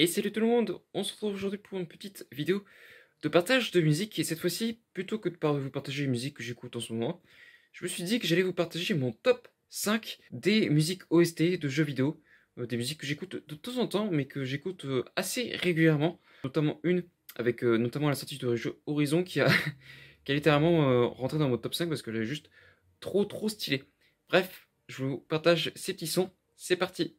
Et salut tout le monde, on se retrouve aujourd'hui pour une petite vidéo de partage de musique et cette fois-ci, plutôt que de vous partager les musiques que j'écoute en ce moment, je me suis dit que j'allais vous partager mon top 5 des musiques OST de jeux vidéo, euh, des musiques que j'écoute de temps en temps mais que j'écoute euh, assez régulièrement, notamment une avec euh, notamment la sortie du jeu Horizon qui a, qui a littéralement euh, rentré dans mon top 5 parce que est juste trop trop stylée. Bref, je vous partage ces petits sons, c'est parti